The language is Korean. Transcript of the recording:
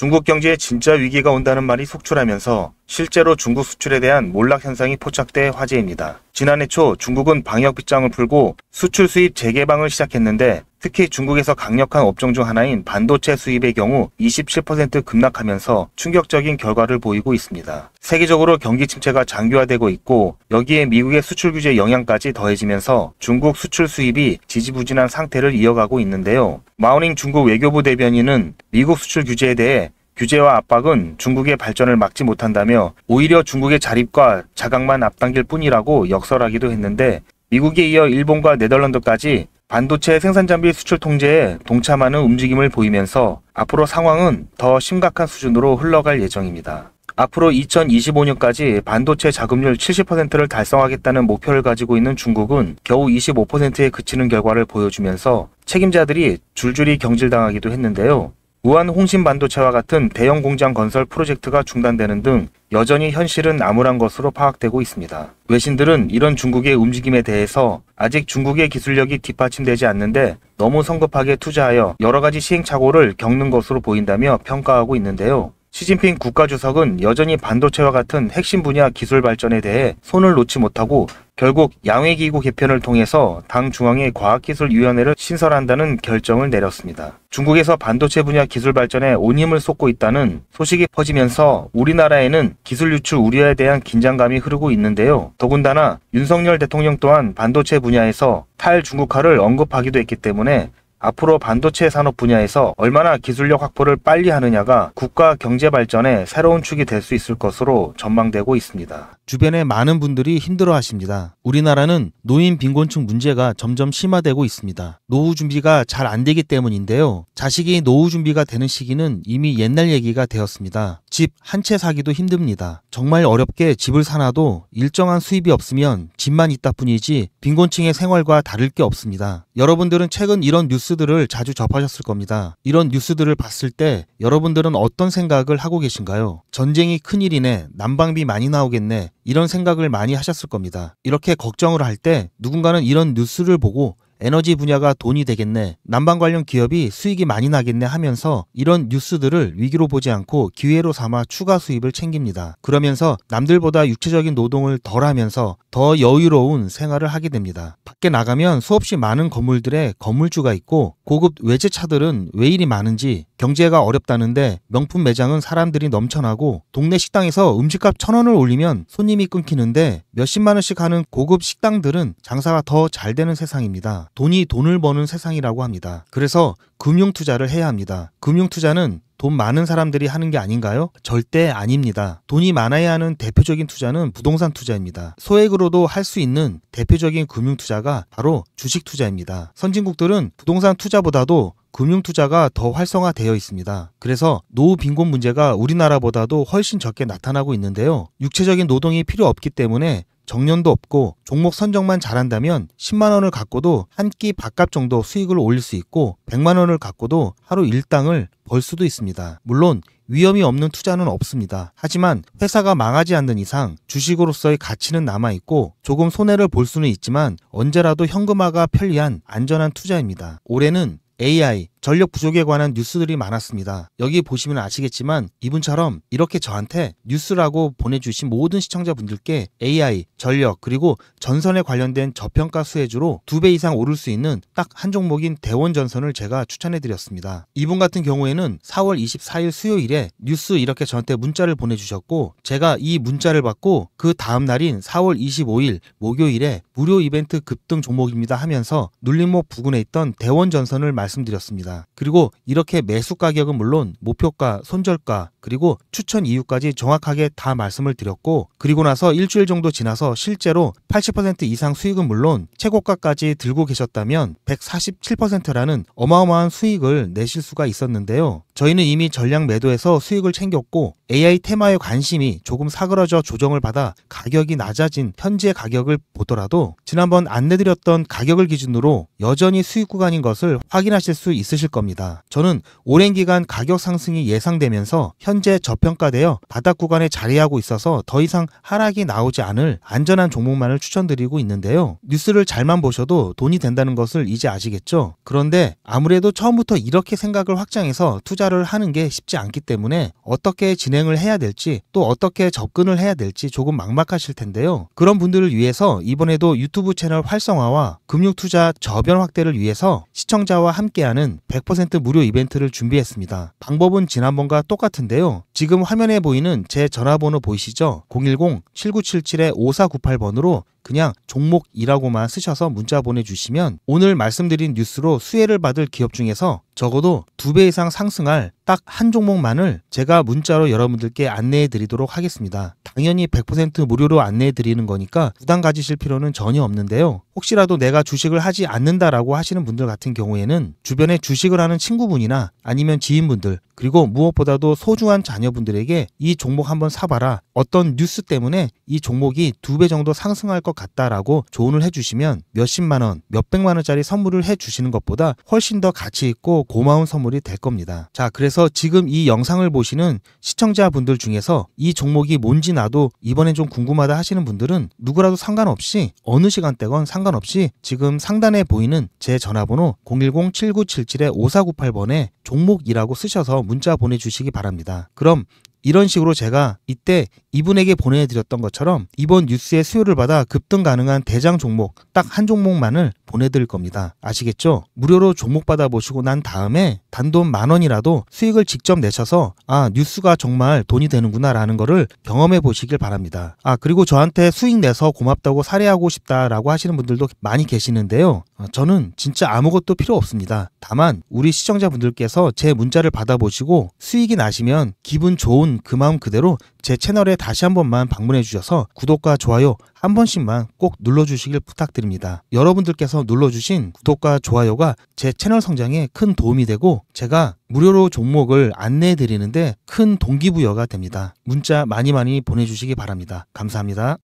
중국 경제에 진짜 위기가 온다는 말이 속출하면서 실제로 중국 수출에 대한 몰락 현상이 포착돼 화제입니다. 지난해 초 중국은 방역 빗장을 풀고 수출 수입 재개방을 시작했는데 특히 중국에서 강력한 업종 중 하나인 반도체 수입의 경우 27% 급락하면서 충격적인 결과를 보이고 있습니다. 세계적으로 경기 침체가 장기화되고 있고 여기에 미국의 수출 규제 영향까지 더해지면서 중국 수출 수입이 지지부진한 상태를 이어가고 있는데요. 마우닝 중국 외교부 대변인은 미국 수출 규제에 대해 규제와 압박은 중국의 발전을 막지 못한다며 오히려 중국의 자립과 자각만 앞당길 뿐이라고 역설하기도 했는데 미국에 이어 일본과 네덜란드까지 반도체 생산 장비 수출 통제에 동참하는 움직임을 보이면서 앞으로 상황은 더 심각한 수준으로 흘러갈 예정입니다. 앞으로 2025년까지 반도체 자금률 70%를 달성하겠다는 목표를 가지고 있는 중국은 겨우 25%에 그치는 결과를 보여주면서 책임자들이 줄줄이 경질당하기도 했는데요. 우한 홍신 반도체와 같은 대형 공장 건설 프로젝트가 중단되는 등 여전히 현실은 암울한 것으로 파악되고 있습니다. 외신들은 이런 중국의 움직임에 대해서 아직 중국의 기술력이 뒷받침되지 않는데 너무 성급하게 투자하여 여러 가지 시행착오를 겪는 것으로 보인다며 평가하고 있는데요. 시진핑 국가주석은 여전히 반도체와 같은 핵심 분야 기술 발전에 대해 손을 놓지 못하고 결국 양회기구 개편을 통해서 당 중앙의 과학기술위원회를 신설한다는 결정을 내렸습니다. 중국에서 반도체 분야 기술 발전에 온 힘을 쏟고 있다는 소식이 퍼지면서 우리나라에는 기술 유출 우려에 대한 긴장감이 흐르고 있는데요. 더군다나 윤석열 대통령 또한 반도체 분야에서 탈중국화를 언급하기도 했기 때문에 앞으로 반도체 산업 분야에서 얼마나 기술력 확보를 빨리 하느냐가 국가 경제 발전의 새로운 축이 될 수 있을 것으로 전망되고 있습니다. 주변에 많은 분들이 힘들어 하십니다. 우리나라는 노인 빈곤층 문제가 점점 심화되고 있습니다. 노후 준비가 잘 안 되기 때문인데요. 자식이 노후 준비가 되는 시기는 이미 옛날 얘기가 되었습니다. 집 한 채 사기도 힘듭니다. 정말 어렵게 집을 사놔도 일정한 수입이 없으면 집만 있다 뿐이지 빈곤층의 생활과 다를 게 없습니다. 여러분들은 최근 이런 뉴스들을 자주 접하셨을 겁니다. 이런 뉴스들을 봤을 때 여러분들은 어떤 생각을 하고 계신가요? 전쟁이 큰일이네, 난방비 많이 나오겠네, 이런 생각을 많이 하셨을 겁니다. 이렇게 걱정을 할 때 누군가는 이런 뉴스를 보고 에너지 분야가 돈이 되겠네, 난방 관련 기업이 수익이 많이 나겠네 하면서 이런 뉴스들을 위기로 보지 않고 기회로 삼아 추가 수입을 챙깁니다. 그러면서 남들보다 육체적인 노동을 덜 하면서 더 여유로운 생활을 하게 됩니다. 밖에 나가면 수없이 많은 건물들에 건물주가 있고 고급 외제차들은 왜 이리 많은지 경제가 어렵다는데 명품 매장은 사람들이 넘쳐나고 동네 식당에서 음식값 천 원을 올리면 손님이 끊기는데 몇십만 원씩 하는 고급 식당들은 장사가 더 잘 되는 세상입니다. 돈이 돈을 버는 세상이라고 합니다. 그래서 금융 투자를 해야 합니다. 금융 투자는 돈 많은 사람들이 하는 게 아닌가요? 절대 아닙니다. 돈이 많아야 하는 대표적인 투자는 부동산 투자입니다. 소액으로도 할 수 있는 대표적인 금융 투자가 바로 주식 투자입니다. 선진국들은 부동산 투자보다도 금융 투자가 더 활성화되어 있습니다. 그래서 노후 빈곤 문제가 우리나라보다도 훨씬 적게 나타나고 있는데요. 육체적인 노동이 필요 없기 때문에 정년도 없고 종목 선정만 잘한다면 10만 원을 갖고도 한 끼 밥값 정도 수익을 올릴 수 있고 100만 원을 갖고도 하루 일당을 벌 수도 있습니다. 물론 위험이 없는 투자는 없습니다. 하지만 회사가 망하지 않는 이상 주식으로서의 가치는 남아있고 조금 손해를 볼 수는 있지만 언제라도 현금화가 편리한 안전한 투자입니다. 올해는 AI, 전력 부족에 관한 뉴스들이 많았습니다. 여기 보시면 아시겠지만 이분처럼 이렇게 저한테 뉴스라고 보내주신 모든 시청자분들께 AI, 전력, 그리고 전선에 관련된 저평가 수혜주로 두 배 이상 오를 수 있는 딱 한 종목인 대원 전선을 제가 추천해드렸습니다. 이분 같은 경우에는 4월 24일 수요일에 뉴스 이렇게 저한테 문자를 보내주셨고 제가 이 문자를 받고 그 다음 날인 4월 25일 목요일에 무료 이벤트 급등 종목입니다 하면서 눌림목 부근에 있던 대원 전선을 말씀드렸습니다. 그리고 이렇게 매수 가격은 물론 목표가, 손절가, 그리고 추천 이유까지 정확하게 다 말씀을 드렸고 그리고 나서 일주일 정도 지나서 실제로 80% 이상 수익은 물론 최고가까지 들고 계셨다면 147%라는 어마어마한 수익을 내실 수가 있었는데요. 저희는 이미 전량 매도해서 수익을 챙겼고 AI 테마에 관심이 조금 사그러져 조정을 받아 가격이 낮아진 현재 가격을 보더라도 지난번 안내드렸던 가격을 기준으로 여전히 수익 구간인 것을 확인하실 수 있으실 않으실 겁니다. 저는 오랜 기간 가격 상승이 예상되면서 현재 저평가되어 바닥 구간에 자리하고 있어서 더 이상 하락이 나오지 않을 안전한 종목만을 추천드리고 있는데요. 뉴스를 잘만 보셔도 돈이 된다는 것을 이제 아시겠죠? 그런데 아무래도 처음부터 이렇게 생각을 확장해서 투자를 하는 게 쉽지 않기 때문에 어떻게 진행을 해야 될지 또 어떻게 접근을 해야 될지 조금 막막하실 텐데요. 그런 분들을 위해서 이번에도 유튜브 채널 활성화와 금융투자 저변 확대를 위해서 시청자와 함께하는 100% 무료 이벤트를 준비했습니다. 방법은 지난번과 똑같은데요. 지금 화면에 보이는 제 전화번호 보이시죠? 010-7977-5498번으로 그냥 종목이라고만 쓰셔서 문자 보내주시면 오늘 말씀드린 뉴스로 수혜를 받을 기업 중에서 적어도 두 배 이상 상승할 딱 한 종목만을 제가 문자로 여러분들께 안내해 드리도록 하겠습니다. 당연히 100% 무료로 안내해 드리는 거니까 부담 가지실 필요는 전혀 없는데요. 혹시라도 내가 주식을 하지 않는다라고 하시는 분들 같은 경우에는 주변에 주식을 하는 친구분이나 아니면 지인분들 그리고 무엇보다도 소중한 자녀분들에게 이 종목 한번 사봐라. 어떤 뉴스 때문에 이 종목이 두 배 정도 상승할 것 같다라고 조언을 해주시면 몇십만 원, 몇백만 원짜리 선물을 해주시는 것보다 훨씬 더 가치 있고 고마운 선물이 될 겁니다. 자, 그래서 지금 이 영상을 보시는 시청자분들 중에서 이 종목이 뭔지 나도 이번엔 좀 궁금하다 하시는 분들은 누구라도 상관없이 어느 시간대건 상관없이 지금 상단에 보이는 제 전화번호 010-7977-5498번에 종목이라고 쓰셔서 문자 보내주시기 바랍니다. 그럼 이런 식으로 제가 이때 이분에게 보내드렸던 것처럼 이번 뉴스의 수요를 받아 급등 가능한 대장 종목 딱 한 종목만을 보내드릴 겁니다. 아시겠죠? 무료로 종목 받아보시고 난 다음에 단돈 만 원이라도 수익을 직접 내셔서 아 뉴스가 정말 돈이 되는구나 라는 거를 경험해 보시길 바랍니다. 아 그리고 저한테 수익 내서 고맙다고 사례하고 싶다라고 하시는 분들도 많이 계시는데요. 어, 저는 진짜 아무것도 필요 없습니다. 다만 우리 시청자분들께서 제 문자를 받아보시고 수익이 나시면 기분 좋은 그 마음 그대로 제 채널에 다시 한 번만 방문해 주셔서 구독과 좋아요 한 번씩만 꼭 눌러주시길 부탁드립니다. 여러분들께서 눌러주신 구독과 좋아요가 제 채널 성장에 큰 도움이 되고 제가 무료로 종목을 안내해 드리는데 큰 동기부여가 됩니다. 문자 많이 많이 보내주시기 바랍니다. 감사합니다.